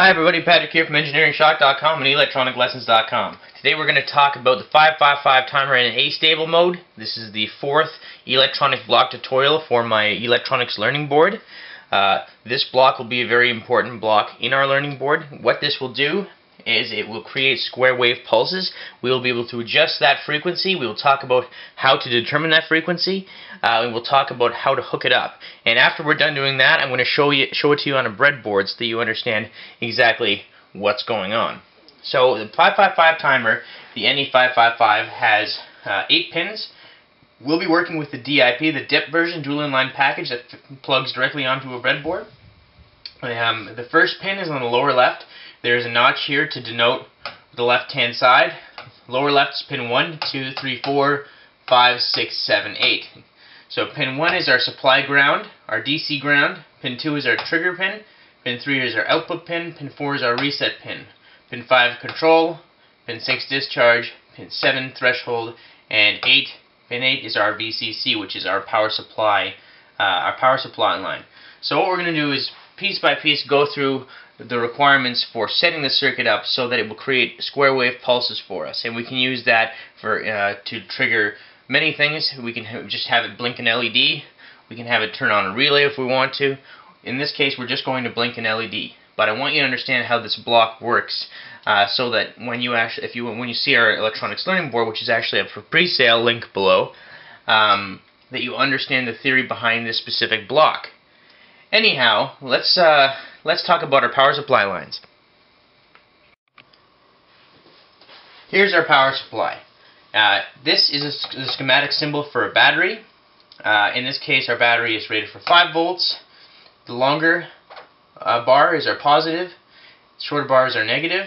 Hi everybody, Patrick here from EngineeringShock.com and ElectronicLessons.com. Today we're going to talk about the 555 timer in astable mode. This is the fourth electronic block tutorial for my electronics learning board. Uh, this block will be a very important block in our learning board. What this will do is it will create square wave pulses. We will be able to adjust that frequency. We will talk about how to determine that frequency. Uh, we'll talk about how to hook it up. And after we're done doing that, I'm going to show you show it to you on a breadboard so that you understand exactly what's going on. So the 555 timer, the NE555, has uh, 8 pins. We'll be working with the DIP, the DIP version, dual inline package that plugs directly onto a breadboard. Um, the first pin is on the lower left. There's a notch here to denote the left-hand side. Lower left is pin 1, 2, 3, 4, 5, 6, 7, 8. So pin 1 is our supply ground, our DC ground. Pin 2 is our trigger pin. Pin 3 is our output pin. Pin 4 is our reset pin. Pin 5 control. Pin 6 discharge. Pin 7 threshold. And 8 pin 8 is our VCC, which is our power supply, uh, our power supply line. So what we're going to do is piece by piece go through the requirements for setting the circuit up so that it will create square wave pulses for us. And we can use that for uh, to trigger many things. We can ha just have it blink an LED. We can have it turn on a relay if we want to. In this case, we're just going to blink an LED. But I want you to understand how this block works, uh, so that when you actually, if you when you see our electronics learning board, which is actually up for pre-sale, link below, um, that you understand the theory behind this specific block. Anyhow, let's uh, let's talk about our power supply lines. Here's our power supply. Uh, this is a, a, schematic symbol for a battery. Uh, in this case, our battery is rated for 5 volts. The longer uh, bar is our positive. The shorter bar is our negative.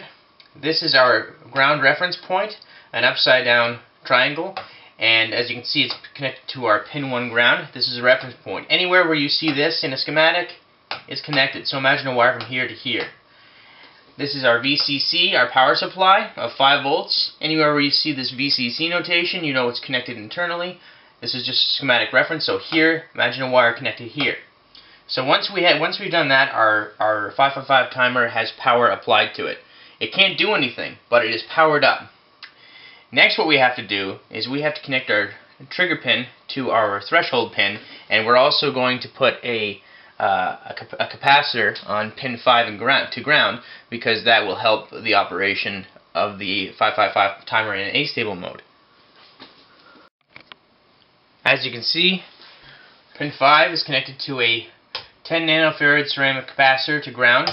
This is our ground reference point, an upside down triangle. And as you can see, it's connected to our pin 1 ground. This is a reference point. Anywhere where you see this in a schematic, is connected. So imagine a wire from here to here. This is our VCC, our power supply of 5 volts. Anywhere where you see this VCC notation, you know it's connected internally. This is just a schematic reference. So here, imagine a wire connected here. So once we had, once we've done that, our our 555 timer has power applied to it. It can't do anything, but it is powered up. Next, what we have to do is we have to connect our trigger pin to our threshold pin, and we're also going to put a uh, a, cap a, capacitor on pin 5 and ground to ground because that will help the operation of the 555 timer in astable mode. As you can see, pin 5 is connected to a 10 nanofarad ceramic capacitor to ground.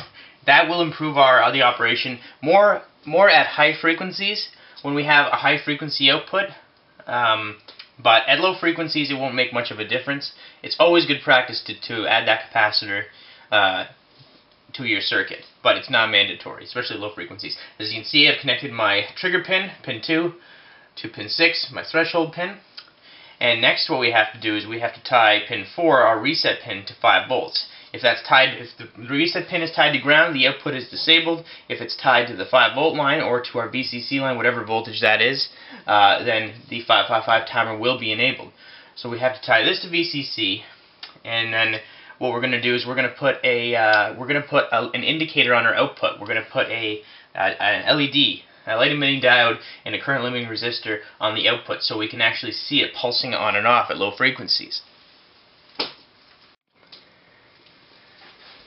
That will improve our the operation more more at high frequencies when we have a high frequency output. Um, but at low frequencies, it won't make much of a difference. It's always good practice to, to add that capacitor uh, to your circuit, but it's not mandatory, especially low frequencies. As you can see, I've connected my trigger pin, pin 2, to pin 6, my threshold pin. And next what we have to do is we have to tie pin 4, our reset pin, to 5 volts. If that's tied, if the reset pin is tied to ground, the output is disabled. If it's tied to the 5 volt line or to our VCC line, whatever voltage that is, uh, then the 555 timer will be enabled. So we have to tie this to VCC, and then what we're going to do is we're going to put a uh, we're going to put a, an indicator on our output. We're going to put a, a an LED, a light emitting diode, and a current limiting resistor on the output, so we can actually see it pulsing on and off at low frequencies.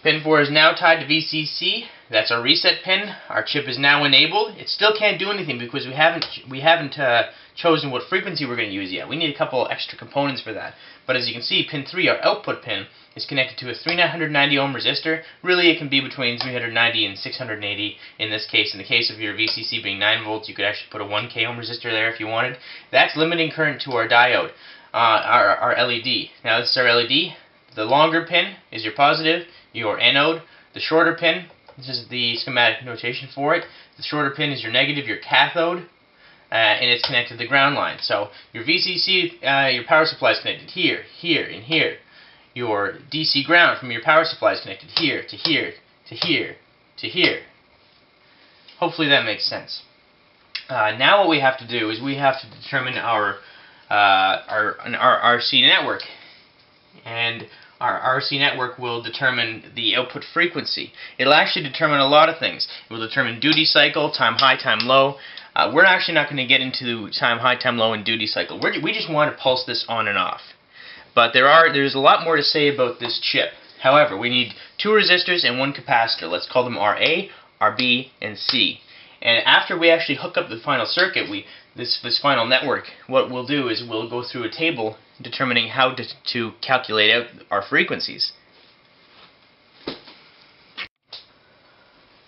Pin 4 is now tied to VCC. That's our reset pin. Our chip is now enabled. It still can't do anything because we haven't we haven't uh, chosen what frequency we're going to use yet. We need a couple extra components for that. But as you can see, pin 3, our output pin, is connected to a 3990 ohm resistor. Really, it can be between 390 and 680 in this case. In the case of your VCC being 9 volts, you could actually put a 1k ohm resistor there if you wanted. That's limiting current to our diode, uh, our, our LED. Now this is our LED. The longer pin is your positive, your anode. The shorter pin, this is the schematic notation for it. The shorter pin is your negative, your cathode, uh, and it's connected to the ground line. So your VCC, uh, your power supply is connected here, here, and here. Your DC ground from your power supply is connected here, to here, to here, to here. Hopefully that makes sense. Uh, now what we have to do is we have to determine our uh, our, our RC network. And our RC network will determine the output frequency. It'll actually determine a lot of things. It will determine duty cycle, time high, time low. Uh, we're actually not going to get into time high, time low, and duty cycle. We're, we just want to pulse this on and off. But there are there's a lot more to say about this chip. However, we need two resistors and one capacitor. Let's call them RA, RB, and C. And after we actually hook up the final circuit, we this this final network, what we'll do is we'll go through a table determining how to, to calculate out our frequencies.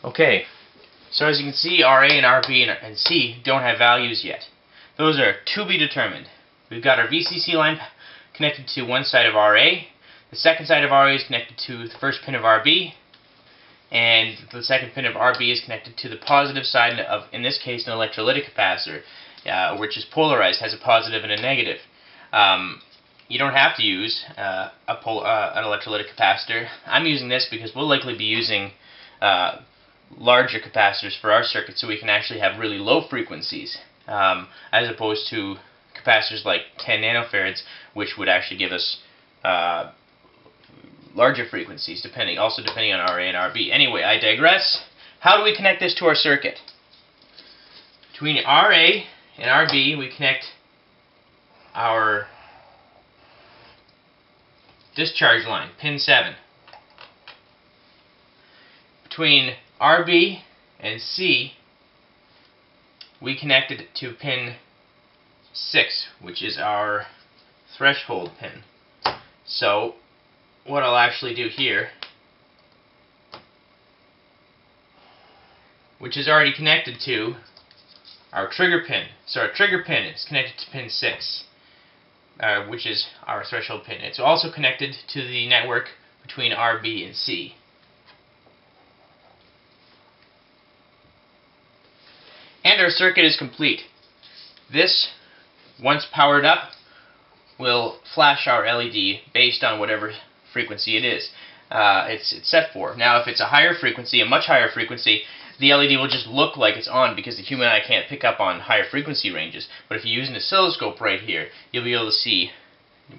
Okay, so as you can see, RA and RB and C don't have values yet. Those are to be determined. We've got our VCC line connected to one side of RA. The second side of RA is connected to the first pin of RB. And the second pin of RB is connected to the positive side of, in this case, an electrolytic capacitor, uh, which is polarized, has a positive and a negative. Um, you don't have to use uh, a uh, an electrolytic capacitor. I'm using this because we'll likely be using uh, larger capacitors for our circuit so we can actually have really low frequencies um, as opposed to capacitors like 10 nanofarads which would actually give us uh, larger frequencies depending also depending on RA and RB. Anyway, I digress. How do we connect this to our circuit? Between RA and RB we connect our discharge line, pin 7. Between RB and C, we connected it to pin 6, which is our threshold pin. So, what I'll actually do here, which is already connected to our trigger pin. So our trigger pin is connected to pin 6 uh, which is our threshold pin. It's also connected to the network between RB and C. And our circuit is complete. This, once powered up, will flash our LED based on whatever frequency it is. Uh, it's, it's set for. Now, if it's a higher frequency, a much higher frequency, the LED will just look like it's on because the human eye can't pick up on higher frequency ranges. But if you use an oscilloscope right here, you'll be able to see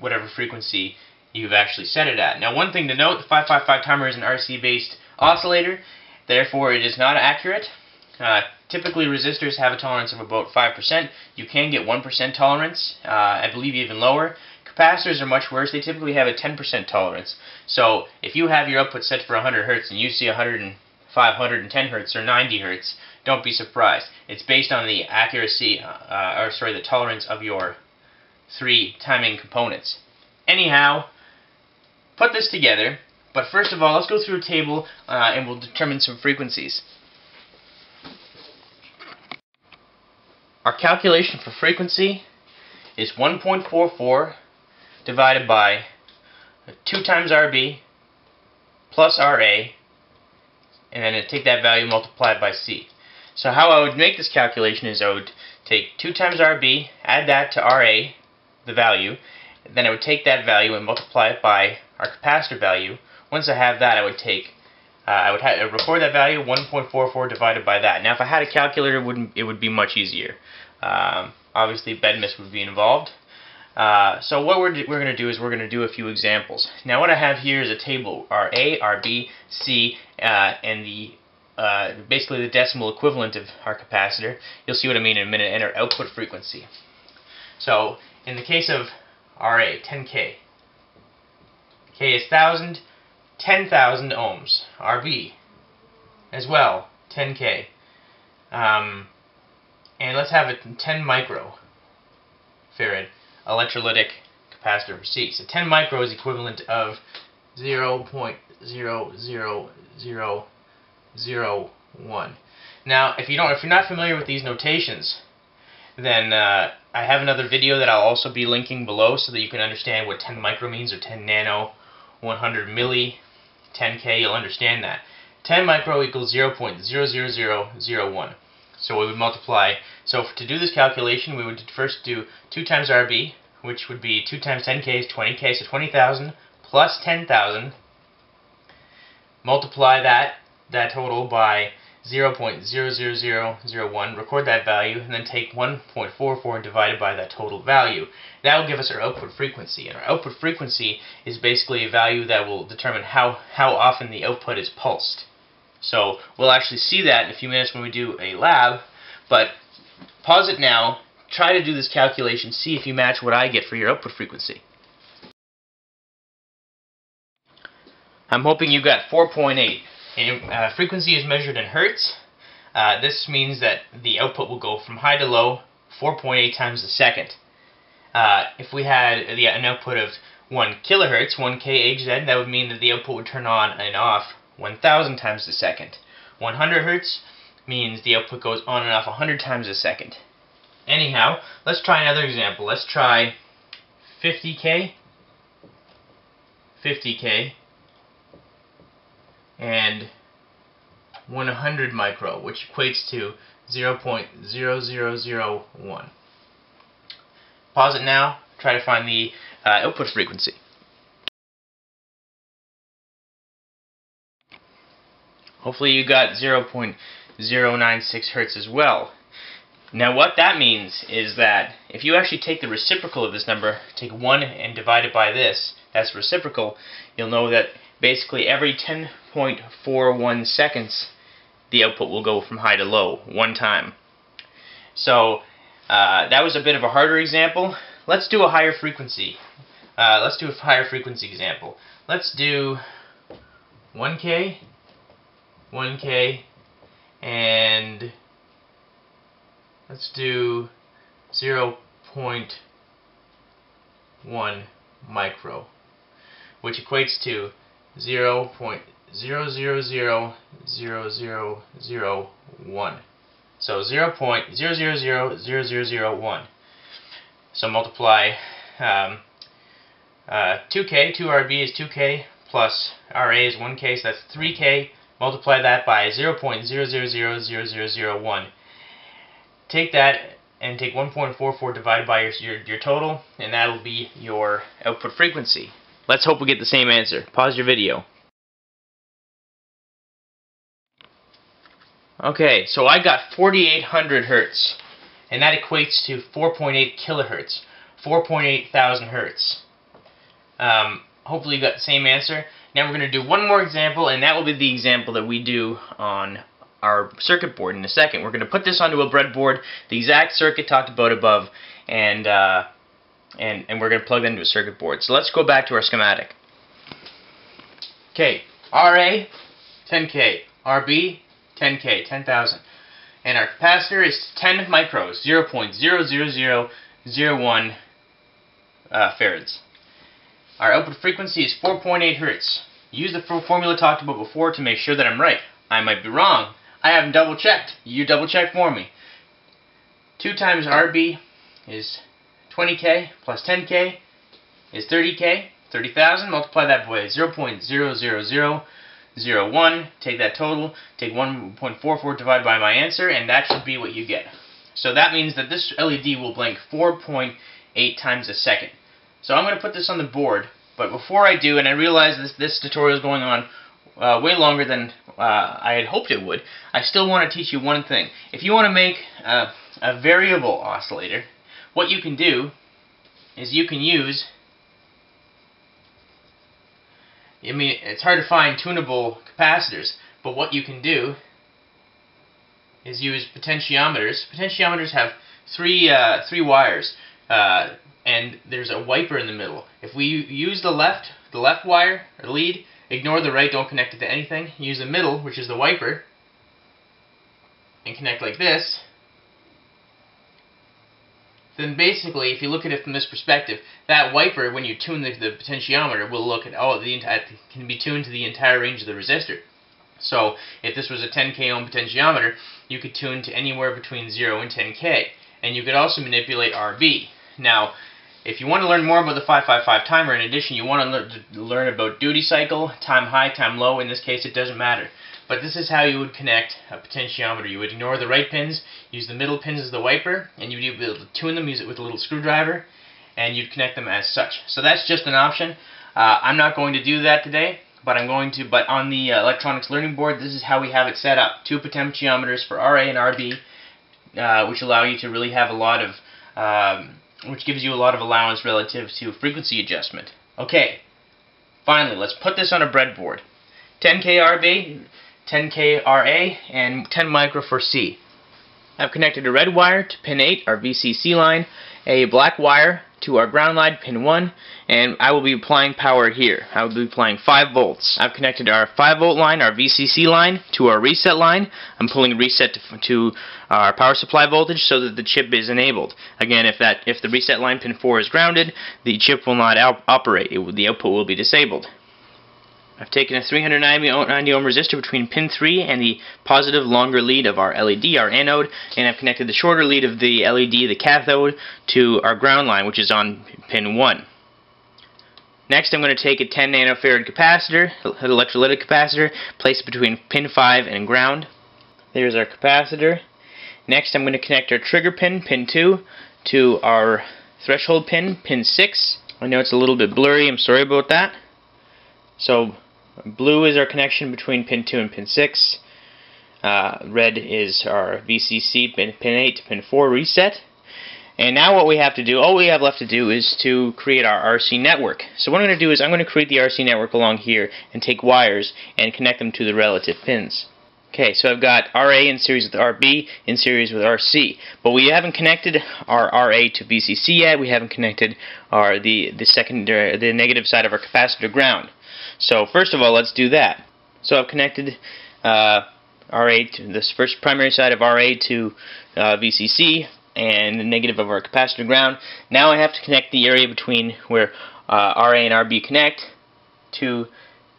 whatever frequency you've actually set it at. Now one thing to note, the 555 timer is an RC-based oscillator, therefore it is not accurate. Uh, typically resistors have a tolerance of about 5%. You can get 1% tolerance, uh, I believe even lower. Capacitors are much worse. They typically have a 10% tolerance. So if you have your output set for 100 Hz and you see 100 510 hertz or 90 hertz, don't be surprised. It's based on the accuracy, uh, or sorry, the tolerance of your three timing components. Anyhow, put this together, but first of all, let's go through a table uh, and we'll determine some frequencies. Our calculation for frequency is 1.44 divided by 2 times RB plus RA and then take that value multiplied by C. So how I would make this calculation is I would take 2 times RB, add that to RA, the value, then I would take that value and multiply it by our capacitor value. Once I have that, I would take, uh, I would have, record that value, 1.44 divided by that. Now if I had a calculator, it, wouldn't, it would be much easier. Um, obviously, BEDMAS would be involved. Uh, so what we're, we're going to do is we're going to do a few examples. Now what I have here is a table, RA, our B, C, uh, and the uh, basically the decimal equivalent of our capacitor. You'll see what I mean in a minute, and our output frequency. So in the case of RA, 10K. K is 1,000, 10,000 ohms. RB as well, 10K. Um, and let's have a 10 micro farad electrolytic capacitor C. So 10 micro is equivalent of 0.00001. Now, if you don't, if you're not familiar with these notations, then uh, I have another video that I'll also be linking below so that you can understand what 10 micro means or 10 nano, 100 milli, 10k. You'll understand that. 10 micro equals 0.00001. So we would multiply, so to do this calculation, we would first do 2 times RB, which would be 2 times 10k is 20k, so 20,000 plus 10,000. Multiply that, that total by 0.00001, record that value, and then take 1.44 and divide it by that total value. That will give us our output frequency. And our output frequency is basically a value that will determine how, how often the output is pulsed. So we'll actually see that in a few minutes when we do a lab, but pause it now, try to do this calculation, see if you match what I get for your output frequency. I'm hoping you got 4.8. Uh, frequency is measured in hertz. Uh, this means that the output will go from high to low 4.8 times a second. Uh, if we had the, an output of 1 kilohertz, 1 kHz, that would mean that the output would turn on and off 1,000 times a second. 100 hertz means the output goes on and off 100 times a second. Anyhow, let's try another example. Let's try 50k, 50k, and 100 micro, which equates to 0.0001. Pause it now, try to find the uh, output frequency. Hopefully you got 0.096 hertz as well. Now what that means is that if you actually take the reciprocal of this number, take 1 and divide it by this, that's reciprocal, you'll know that basically every 10.41 seconds the output will go from high to low one time. So uh, that was a bit of a harder example. Let's do a higher frequency. Uh, let's do a higher frequency example. Let's do 1K, 1K, and let's do 0.1 micro, which equates to 0.0000001. So 0.0000001. So multiply um, uh, 2k, 2RB is 2k, plus RA is 1k, so that's 3k. Multiply that by 0.0000001. Take that and take 1.44 divided by your, your, your total, and that'll be your output frequency. Let's hope we get the same answer. Pause your video. Okay, so I got 4800 hertz, and that equates to 4.8 kilohertz, 4.8 thousand hertz. Um, hopefully you got the same answer. Now we're going to do one more example, and that will be the example that we do on our circuit board in a second. We're going to put this onto a breadboard, the exact circuit talked about above, and uh, and, and we're going to plug that into a circuit board. So let's go back to our schematic. Okay, RA, 10K, RB, 10K, 10,000. And our capacitor is 10 micros, 0 0.00001 uh, farads. Our output frequency is 4.8 hertz. Use the formula talked about before to make sure that I'm right. I might be wrong. I haven't double checked. You double check for me. 2 times RB is 20k plus 10k is 30k, 30,000. Multiply that by 0.00001. Take that total, take 1.44 divided by my answer, and that should be what you get. So that means that this LED will blink 4.8 times a second. So I'm going to put this on the board, but before I do, and I realize this, this tutorial is going on uh, way longer than uh, I had hoped it would, I still want to teach you one thing. If you want to make uh, a variable oscillator, what you can do is you can use I mean it's hard to find tunable capacitors but what you can do is use potentiometers potentiometers have three uh, three wires uh, and there's a wiper in the middle if we use the left the left wire or lead ignore the right don't connect it to anything use the middle which is the wiper and connect like this then basically, if you look at it from this perspective, that wiper, when you tune the, the potentiometer, will look at, oh, the entire, can be tuned to the entire range of the resistor. So, if this was a 10k ohm potentiometer, you could tune to anywhere between 0 and 10k. And you could also manipulate RB. Now, if you want to learn more about the 555 timer, in addition, you want to learn about duty cycle, time high, time low. In this case, it doesn't matter. But this is how you would connect a potentiometer. You would ignore the right pins, use the middle pins as the wiper, and you'd be able to tune them, use it with a little screwdriver, and you'd connect them as such. So that's just an option. Uh, I'm not going to do that today, but I'm going to, but on the uh, electronics learning board, this is how we have it set up. Two potentiometers for RA and RB, uh, which allow you to really have a lot of, um, which gives you a lot of allowance relative to frequency adjustment. Okay, finally, let's put this on a breadboard. 10K RB, 10K RA, and 10 micro for C. I've connected a red wire to pin 8, our VCC line, a black wire to our ground line, pin 1, and I will be applying power here. I will be applying 5 volts. I've connected our 5 volt line, our VCC line, to our reset line. I'm pulling reset to, to our power supply voltage so that the chip is enabled. Again, if that if the reset line pin 4 is grounded, the chip will not operate. Will, the output will be disabled. I've taken a 390 ohm resistor between pin 3 and the positive longer lead of our LED, our anode, and I've connected the shorter lead of the LED, the cathode, to our ground line, which is on pin 1. Next, I'm going to take a 10 nanofarad capacitor, an electrolytic capacitor, place it between pin 5 and ground. There's our capacitor. Next, I'm going to connect our trigger pin, pin 2, to our threshold pin, pin 6. I know it's a little bit blurry, I'm sorry about that. So Blue is our connection between pin 2 and pin 6. Uh, red is our VCC pin, pin 8 to pin 4 reset. And now what we have to do, all we have left to do is to create our RC network. So what I'm going to do is I'm going to create the RC network along here and take wires and connect them to the relative pins. Okay, so I've got RA in series with RB in series with RC, but we haven't connected our RA to VCC yet. We haven't connected our the the second the negative side of our capacitor ground. So first of all, let's do that. So I've connected uh, RA to this first primary side of RA to uh, VCC and the negative of our capacitor ground. Now I have to connect the area between where uh, RA and RB connect to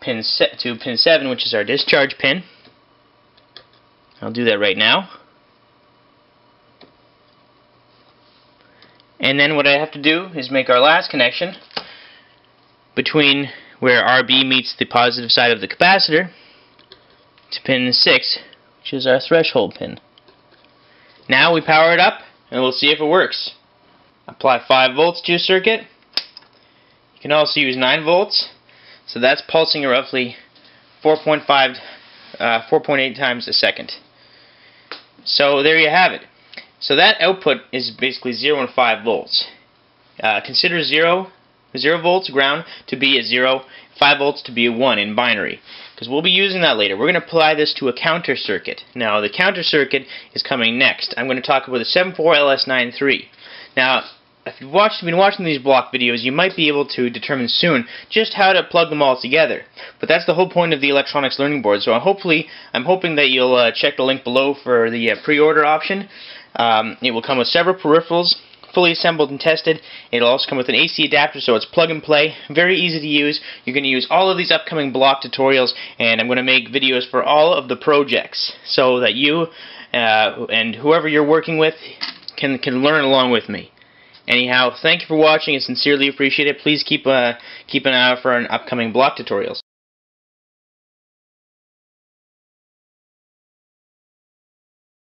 pin to pin 7, which is our discharge pin. I'll do that right now. And then what I have to do is make our last connection between where RB meets the positive side of the capacitor to pin 6, which is our threshold pin. Now we power it up and we'll see if it works. Apply 5 volts to your circuit. You can also use 9 volts. So that's pulsing roughly 4.5, uh, 4.8 times a second. So there you have it. So that output is basically 0 and 5 volts. Uh, consider 0 0 volts ground to be a 0, 5 volts to be a 1 in binary. Because we'll be using that later. We're going to apply this to a counter circuit. Now, the counter circuit is coming next. I'm going to talk about the 74LS93. Now, if you've watched, been watching these block videos, you might be able to determine soon just how to plug them all together. But that's the whole point of the electronics learning board. So hopefully, I'm hoping that you'll uh, check the link below for the uh, pre-order option. Um, it will come with several peripherals, fully assembled and tested. It'll also come with an AC adapter, so it's plug and play. Very easy to use. You're going to use all of these upcoming block tutorials, and I'm going to make videos for all of the projects so that you uh, and whoever you're working with can, can learn along with me. Anyhow, thank you for watching. and sincerely appreciate it. Please keep uh, keep an eye out for upcoming block tutorials.